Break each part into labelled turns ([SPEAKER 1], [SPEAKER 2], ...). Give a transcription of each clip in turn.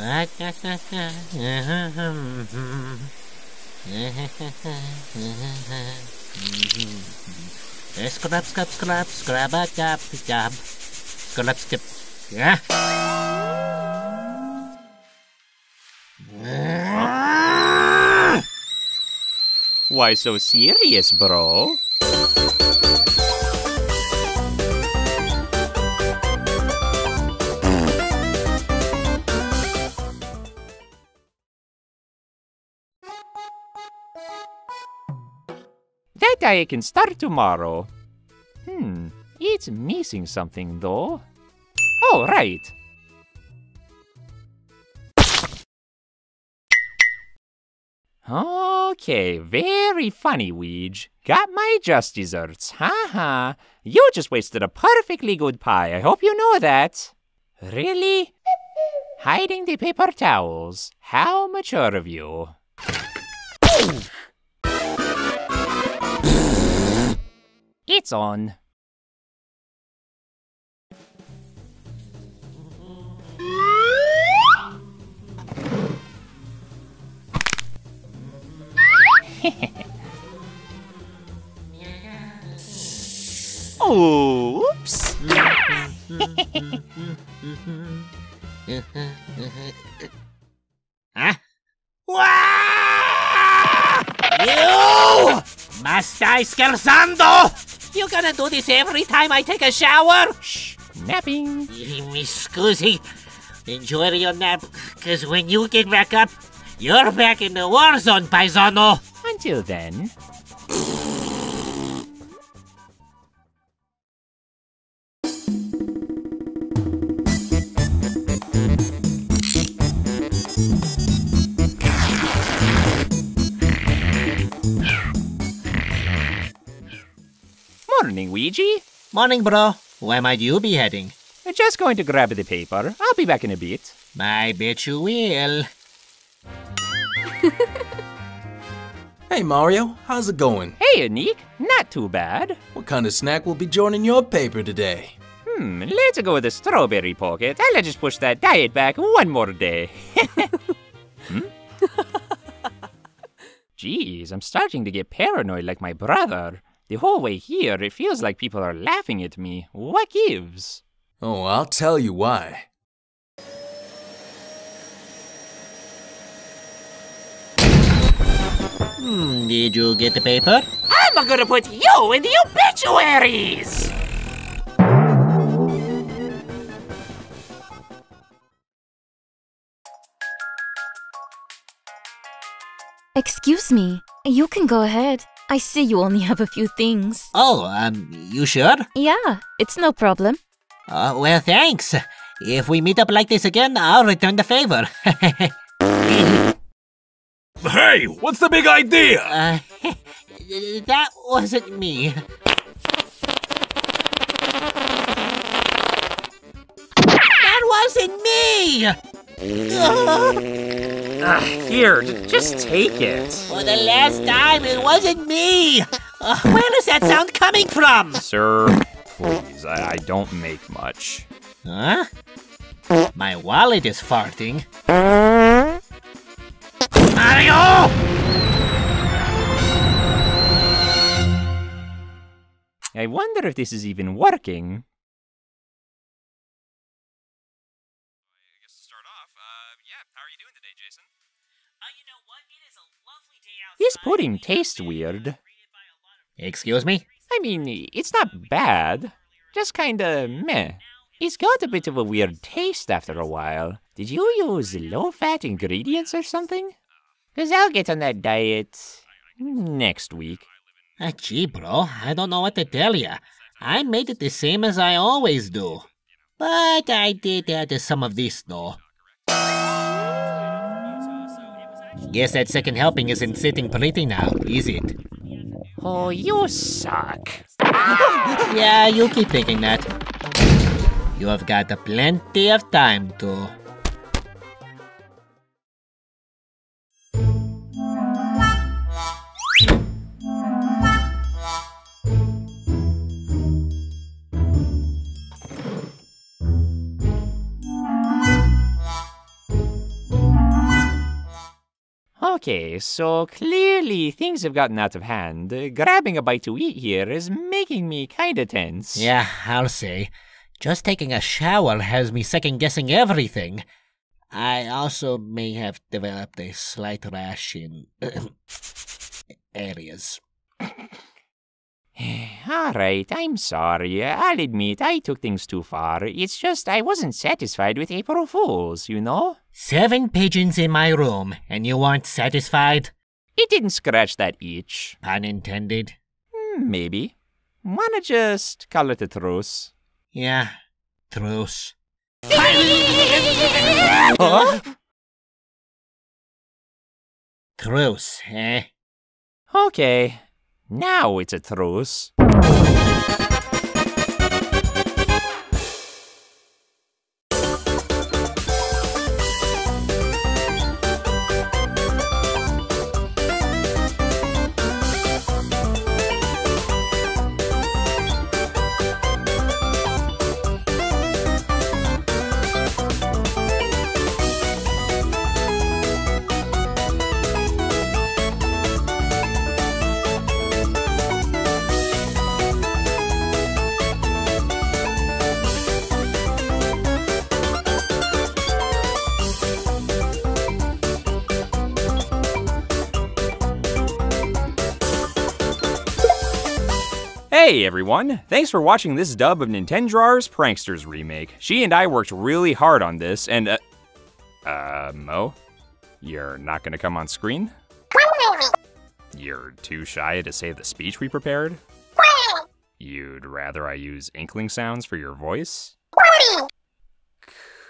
[SPEAKER 1] Uh-huh. Uh-huh. Scrub, scrub, scrub, scrub, a job, job. Scrub, skip. Yeah.
[SPEAKER 2] Why so serious, bro? That diet can start tomorrow. Hmm, it's missing something though. Oh, right. Okay, very funny, Weege. Got my just desserts. Ha ha. You just wasted a perfectly good pie. I hope you know that. Really? Hiding the paper towels. How mature of you. It's on. Oops.
[SPEAKER 1] Huh? Wah! You! Must I scherzando? You gonna do this every time I take a shower?
[SPEAKER 2] Shh. Napping.
[SPEAKER 1] Me scusi. Enjoy your nap, cause when you get back up, you're back in the war zone, paisano.
[SPEAKER 2] Until then. Morning, Ouija.
[SPEAKER 1] Morning, bro. Where might you be heading?
[SPEAKER 2] Just going to grab the paper. I'll be back in a bit.
[SPEAKER 1] I bet you will.
[SPEAKER 3] Hey Mario, how's it going?
[SPEAKER 2] Hey, Anik. Not too bad.
[SPEAKER 3] What kind of snack will be joining your paper today?
[SPEAKER 2] Hmm, let's go with the strawberry pocket. And let's just push that diet back one more day. hmm? Jeez, I'm starting to get paranoid like my brother. The whole way here, it feels like people are laughing at me. What gives?
[SPEAKER 3] Oh, I'll tell you why.
[SPEAKER 1] Hmm, did you get the paper?
[SPEAKER 2] I'm gonna put you in the obituaries!
[SPEAKER 4] Excuse me, you can go ahead. I see you only have a few things.
[SPEAKER 1] Oh, um, you sure?
[SPEAKER 4] Yeah, it's no problem.
[SPEAKER 1] Uh, well, thanks. If we meet up like this again, I'll return the favor.
[SPEAKER 5] Hey, what's the big idea?
[SPEAKER 1] uh, that wasn't me. That wasn't me!
[SPEAKER 2] Ah, here, just take it.
[SPEAKER 1] For the last time, it wasn't me! Uh, where is that sound coming from?
[SPEAKER 2] Sir, please, I, I don't make much.
[SPEAKER 1] Huh? My wallet is farting. Mario!
[SPEAKER 2] I wonder if this is even working. This pudding tastes weird.
[SPEAKER 1] Excuse me?
[SPEAKER 2] I mean, it's not bad. Just kinda meh. It's got a bit of a weird taste after a while. Did you use low fat ingredients or something? Because I'll get on that diet next week.
[SPEAKER 1] Ah, gee, bro, I don't know what to tell ya. I made it the same as I always do. But I did add some of this, though. Guess that second helping isn't sitting pretty now, is it?
[SPEAKER 2] Oh, you suck.
[SPEAKER 1] Yeah, you keep thinking that. You have got plenty of time to.
[SPEAKER 6] Okay, so clearly things have gotten out of hand. Uh, grabbing a bite to eat here is making me kinda tense.
[SPEAKER 1] Yeah, I'll say. Just taking a shower has me second guessing everything. I also may have developed a slight rash in areas.
[SPEAKER 6] All right, I'm sorry. I'll admit I took things too far. It's just I wasn't satisfied with April Fools, you know?
[SPEAKER 1] Seven pigeons in my room, and you aren't satisfied?
[SPEAKER 6] It didn't scratch that itch.
[SPEAKER 1] Pun intended.
[SPEAKER 6] Hmm, Maybe. Wanna just call it a truce?
[SPEAKER 1] Yeah, truce.
[SPEAKER 6] Huh?
[SPEAKER 1] Truce, eh?
[SPEAKER 6] Okay, now it's a truce. Hey everyone! Thanks for watching this dub of Nintendrawer's Pranksters remake. She and I worked really hard on this, and uh, uh, Mo, you're not gonna come on screen? You're too shy to say the speech we prepared? You'd rather I use inkling sounds for your voice?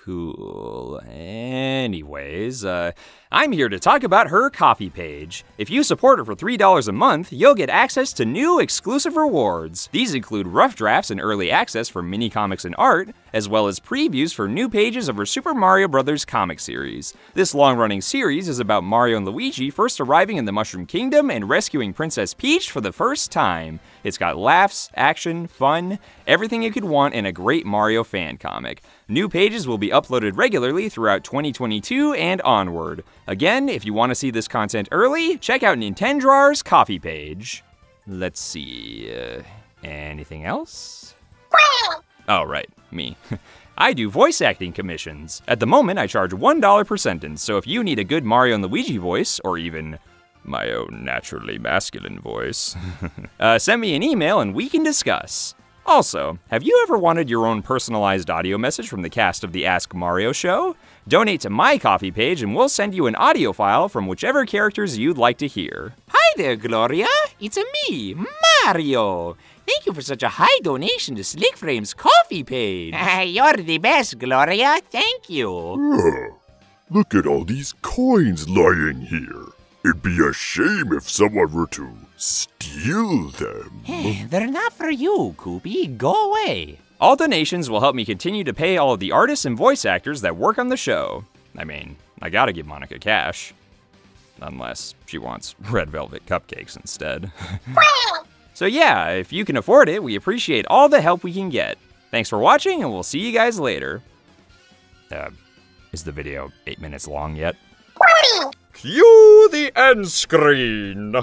[SPEAKER 6] Cool. Anyways, uh, I'm here to talk about her Ko-fi page. If you support her for $3 a month, you'll get access to new exclusive rewards. These include rough drafts and early access for mini comics and art, as well as previews for new pages of her Super Mario Bros. comic series. This long running series is about Mario and Luigi first arriving in the Mushroom Kingdom and rescuing Princess Peach for the first time. It's got laughs, action, fun, everything you could want in a great Mario fan comic. New pages will be uploaded regularly throughout 2022 and onward. Again, if you want to see this content early, check out Nintendrawer's Ko-fi page. Let's see. Uh, anything else? Oh, right, me. I do voice acting commissions. At the moment, I charge $1 per sentence, so if you need a good Mario and Luigi voice, or even my own naturally masculine voice, uh, send me an email and we can discuss. Also, have you ever wanted your own personalized audio message from the cast of the Ask Mario show? Donate to my Ko-fi page and we'll send you an audio file from whichever characters you'd like to hear. Hi there, Gloria. It's a me, Mario. Thank you for such a high donation to Slick Frame's Ko-fi page. You're the best, Gloria. Thank you.
[SPEAKER 7] Ugh. Look at all these coins lying here. It'd be a shame if someone were to steal them.
[SPEAKER 6] Hey, they're not for you, Koopy. Go away. All donations will help me continue to pay all of the artists and voice actors that work on the show. I mean, I gotta give Monica cash. Unless she wants red velvet cupcakes instead. so yeah, if you can afford it, we appreciate all the help we can get. Thanks for watching, and we'll see you guys later. Uh, is the video eight minutes long yet?
[SPEAKER 7] Cue the end screen.